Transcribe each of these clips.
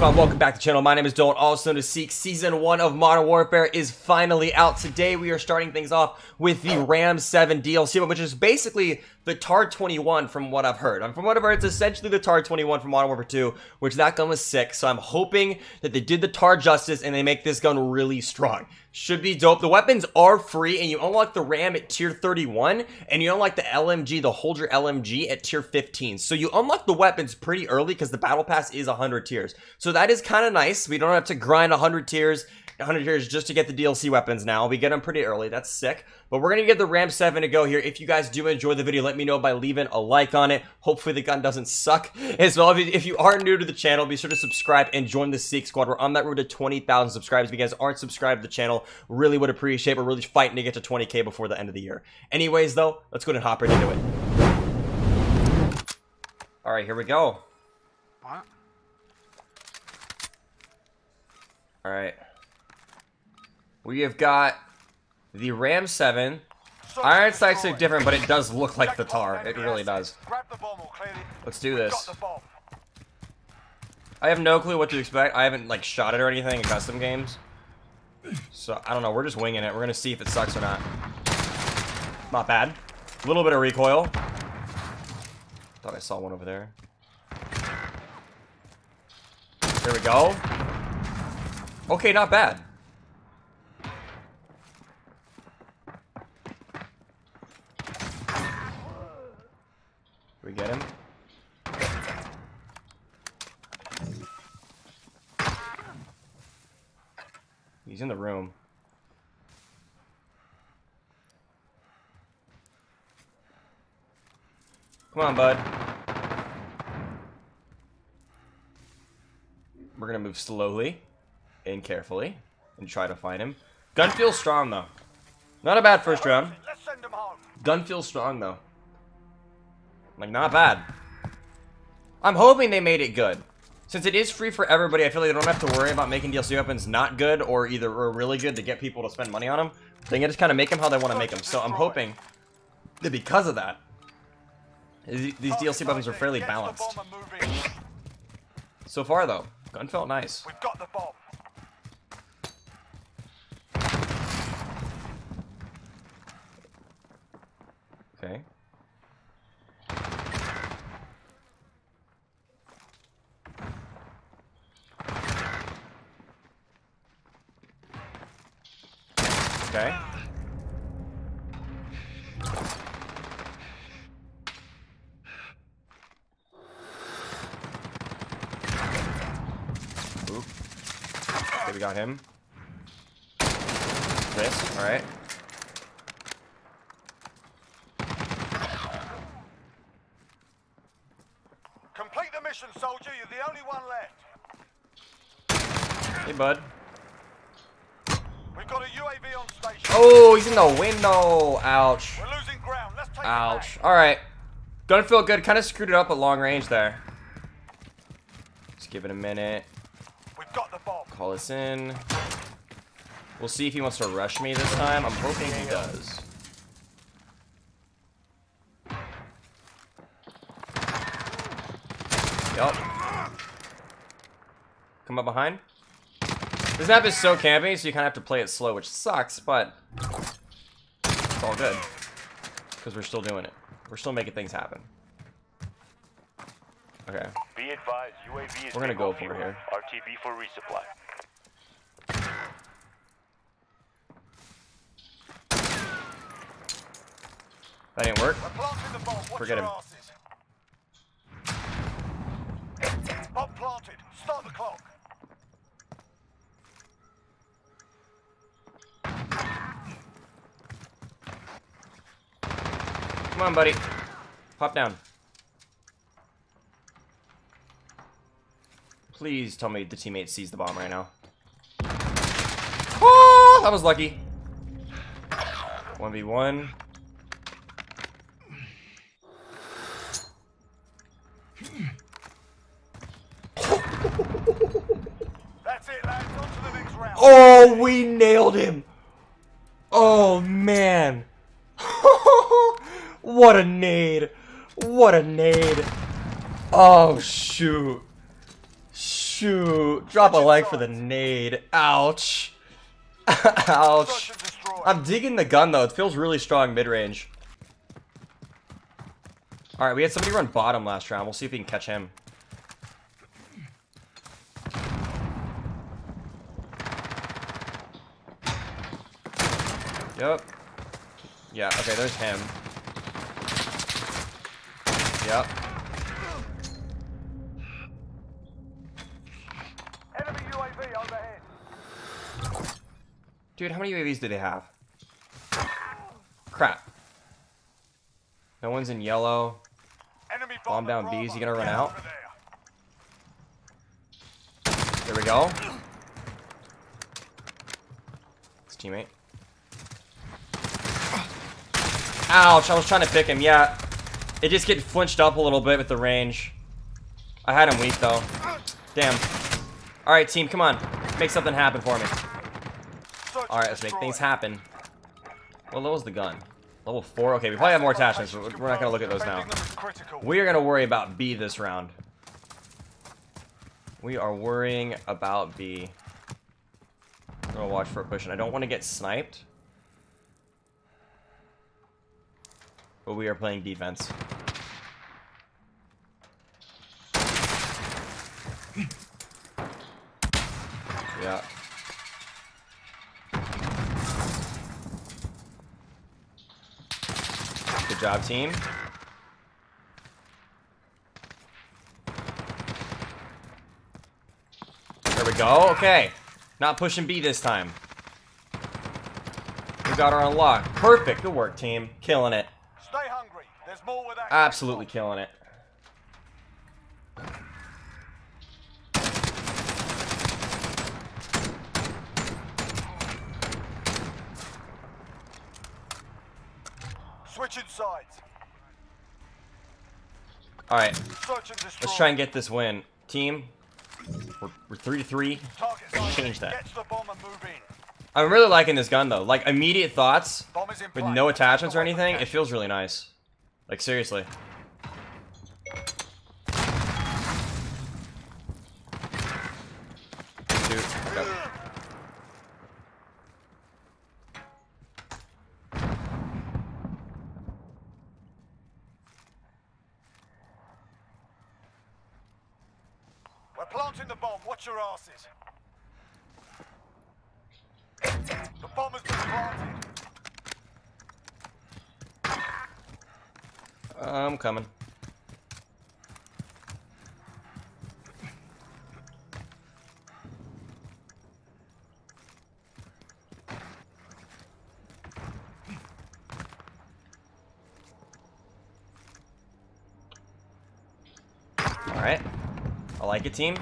Squad? Welcome back to the channel. My name is Dylan, also known as Seek. Season 1 of Modern Warfare is finally out. Today, we are starting things off with the Ram 7 DLC, which is basically the TAR 21 from what I've heard. From what I've heard, it's essentially the TAR 21 from Modern Warfare 2, which that gun was sick. So I'm hoping that they did the TAR justice and they make this gun really strong. Should be dope. The weapons are free, and you unlock the RAM at tier 31, and you unlock the LMG, the Holger LMG, at tier 15. So you unlock the weapons pretty early because the Battle Pass is 100 tiers. So that is kind of nice. We don't have to grind 100 tiers 100 tiers just to get the DLC weapons now. We get them pretty early. That's sick. But we're going to get the Ram 7 to go here. If you guys do enjoy the video, let me know by leaving a like on it. Hopefully the gun doesn't suck. As well, if you are new to the channel, be sure to subscribe and join the Seek Squad. We're on that road to 20,000 subscribers. If you guys aren't subscribed to the channel, really would appreciate. We're really fighting to get to 20k before the end of the year. Anyways, though, let's go and hop right into it. All right, here we go. What? All right. We have got the Ram 7. Iron sights are different, but it does look like the TAR. It really does. Let's do this. I have no clue what to expect. I haven't, like, shot it or anything in custom games. So, I don't know. We're just winging it. We're gonna see if it sucks or not. Not bad. A little bit of recoil. Thought I saw one over there. There we go. Okay, not bad. we get him? He's in the room. Come on, bud. We're gonna move slowly and carefully and try to find him. Gun feels strong, though. Not a bad first round. Gun feels strong, though. Like, not bad. I'm hoping they made it good. Since it is free for everybody, I feel like they don't have to worry about making DLC weapons not good or either or really good to get people to spend money on them. They can just kind of make them how they want to make them. So I'm hoping that because of that, these DLC weapons are fairly balanced. So far, though, gun felt nice. We've got the bomb. Okay. Okay. Oop. Okay, we got him. This, alright. Complete the mission, soldier. You're the only one left. Hey, bud. We've got a UAV on station. Oh, he's in the window. Ouch. We're losing ground. Let's take Ouch. Alright. Gun feel good. Kind of screwed it up at long range there. Just give it a minute. We've got the bomb. Call us in. We'll see if he wants to rush me this time. I'm hoping he does. Yup. Come up behind. This map is so campy, so you kind of have to play it slow, which sucks, but it's all good. Because we're still doing it. We're still making things happen. Okay. Be advised, UAV is We're gonna go bingo for it fuel. here. RTB for resupply. That didn't work. We're planting the bomb. Watch Forget him. asses. Bomb planted. Start the clock. Come on, buddy. Pop down. Please tell me the teammate sees the bomb right now. Oh, that was lucky. 1v1. That's it, lads. On to the next round. Oh, we nailed him. Oh, man. What a nade. What a nade. Oh, shoot. shoot. Drop a leg for the nade. Ouch. Ouch. I'm digging the gun though. It feels really strong mid range. All right, we had somebody run bottom last round. We'll see if we can catch him. Yep. Yeah. Okay. There's him. Yep. Enemy UAV overhead. Dude, how many UAVs do they have? Crap. No one's in yellow. Enemy Bomb down at B, is he gonna run out? there. There we go. His teammate. Ouch, I was trying to pick him, yeah. It just get flinched up a little bit with the range. I had him weak though. Damn. Alright, team, come on. Make something happen for me. Alright, let's make things happen. What level's the gun? Level 4? Okay, we probably have more attachments, but we're not gonna look at those now. Is. We are going to worry about B this round. We are worrying about B. I'm going to watch for a push, and I don't want to get sniped. But we are playing defense. Yeah. Good job, team. There we go. Okay. Not pushing B this time. We got her on lock. Perfect. Good work, team. Killing it. Stay hungry. There's more with that. Absolutely killing it. Switching sides. And destroy. Let's try and get this win. Team, we're, we're 3 to 3. Target Change that. Get to the bomb and move in. I'm really liking this gun, though. Like, immediate thoughts Bomb is in with no attachments or anything. It feels really nice. Like, seriously. Dude, okay. We're planting the bomb. Watch your asses. The bomb has been planted. I'm coming. Alright. I like it, team.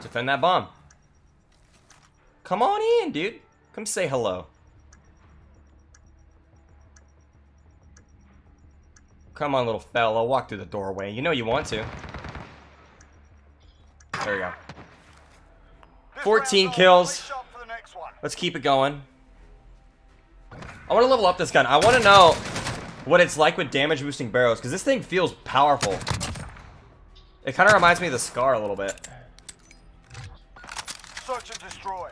Defend that bomb. Come on in, dude. Come say hello. Come on, little fella. Walk through the doorway. You know you want to. There we go. 14 kills. over. Stay sharp for the next one. Let's keep it going. I want to level up this gun. I want to know what it's like with damage boosting barrels, because this thing feels powerful. It kind of reminds me of the Scar a little bit. Search and destroy.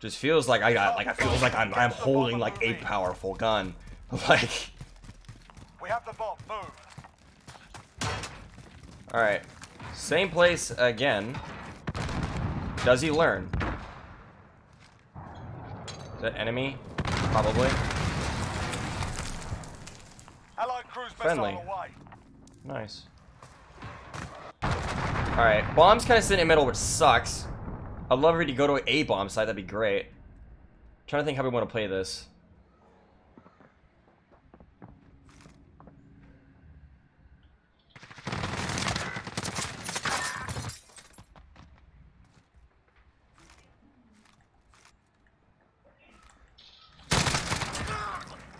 Just feels like I got, like, I feels like I'm, I'm holding, like, a powerful gun. Like, We have the bomb. Move. alright. Same place again. Does he learn? Is that enemy? Probably. Allied cruise Friendly. Nice. Alright, bomb's kind of sitting in the middle, which sucks. I'd love for you to go to a bomb site, that'd be great. trying to think how we want to play this.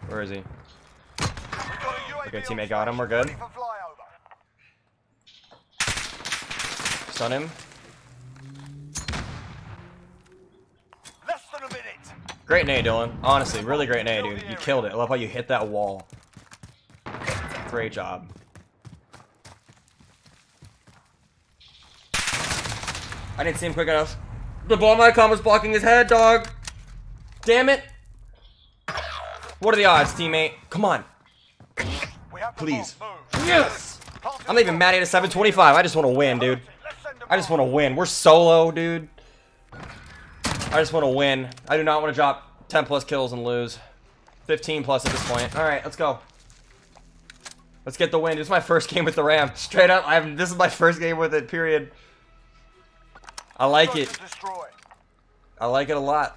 Where is he? We've got a UAV Okay, teammate got him, we're good. Stun him. Less than a minute. Great nade, Dylan. Honestly, really great nade, dude. You killed it. I love how you hit that wall. Great job. I didn't see him quick enough. The bomb icon was blocking his head, dog. Damn it. What are the odds, teammate? Come on. We have the Please. Yes. I'm not even mad at a 725. I just want to win, dude. Let's send the I just want to win. We're solo, dude. I just want to win. I do not want to drop 10 plus kills and lose. 15 plus at this point. All right, let's go. Let's get the win. This is my first game with the Ram. Straight up, I have. This is my first game with it. Period. I like it. I like it a lot.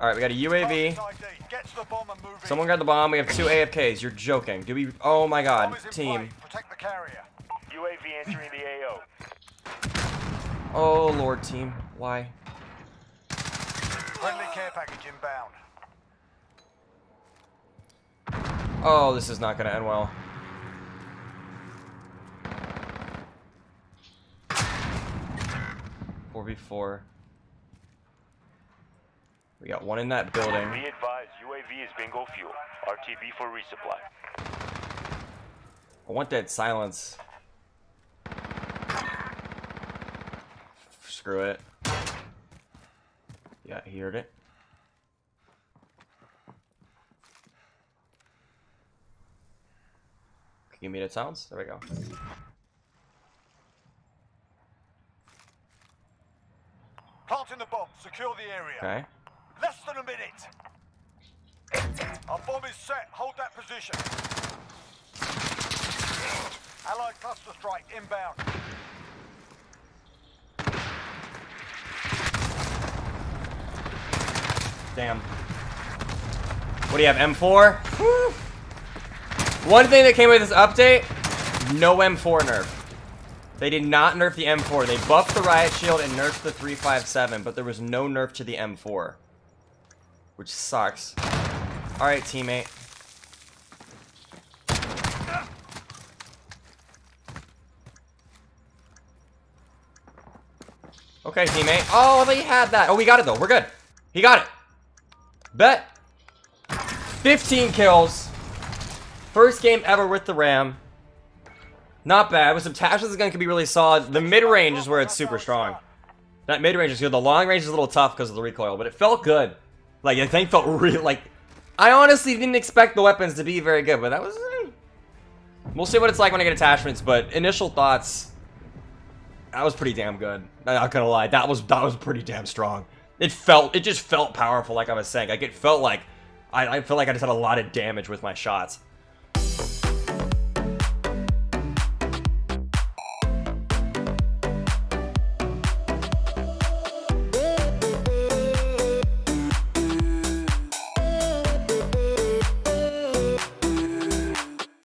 All right, we got a UAV. Target ID. Get to the bomb and move in. Someone got the bomb. We have two AFKs. You're joking. Do we? Oh my God, team. Protect the carrier. UAV entering the AO. Oh Lord, team. Why? Friendly care package inbound. Oh, this is not gonna end well. Four v four. We got one in that building. Be advised, UAV is bingo fuel. RTB for resupply. I want that silence. Screw it. Yeah, he heard it. Give me the sounds. There we go. Planting the bomb. Secure the area. Okay. Less than a minute. Our bomb is set. Hold that position. Allied cluster strike inbound. Damn. What do you have, M4? One thing that came with this update, no M4 nerf. They did not nerf the M4. They buffed the riot shield and nerfed the 357, but there was no nerf to the M4. Which sucks. Alright, teammate. Okay, teammate. Oh, they had that. Oh, we got it, though. We're good. He got it. Bet. 15 kills. First game ever with the Ram. Not bad. With some Tasha's is gun can be really solid. The mid-range is where it's super strong. That mid-range is good. The long range is a little tough because of the recoil, but it felt good. Like, the thing felt really, like... I honestly didn't expect the weapons to be very good, but that was... eh. We'll see what it's like when I get attachments, but initial thoughts... That was pretty damn good. I'm not gonna lie. That was that was pretty damn strong. It felt, it just felt powerful, like I was saying. Like, it felt like... I, I felt like I just had a lot of damage with my shots.